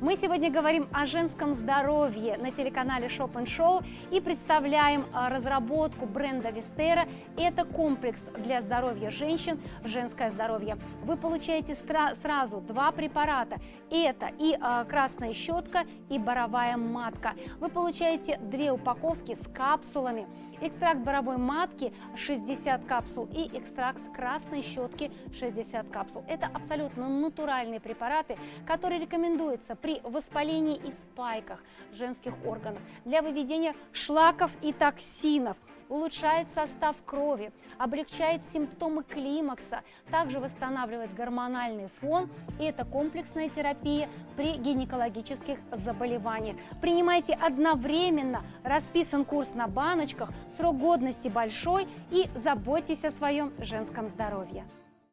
Мы сегодня говорим о женском здоровье на телеканале Shop Show и представляем а, разработку бренда Вестера. Это комплекс для здоровья женщин, женское здоровье. Вы получаете сразу два препарата. Это и а, красная щетка, и боровая матка. Вы получаете две упаковки с капсулами. Экстракт боровой матки 60 капсул и экстракт красной щетки 60 капсул. Это абсолютно натуральные препараты, которые рекомендуются при воспалении и спайках женских органов, для выведения шлаков и токсинов, улучшает состав крови, облегчает симптомы климакса, также восстанавливает гормональный фон, и это комплексная терапия при гинекологических заболеваниях. Принимайте одновременно, расписан курс на баночках, срок годности большой и заботьтесь о своем женском здоровье.